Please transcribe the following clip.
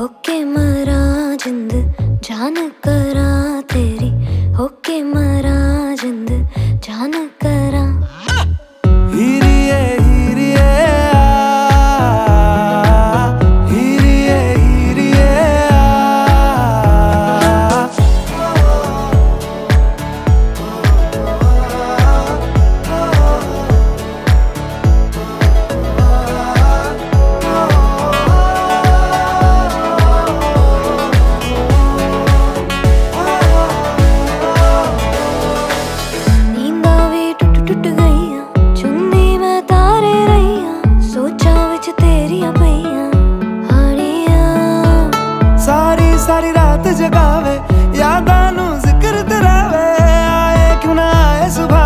होके मरा जिंद जान करा तेरी। होके मरा जिंद जान करा सारी रात जगावे यादानू ज़िक्र तरावे आए क्यों ना आए सुबह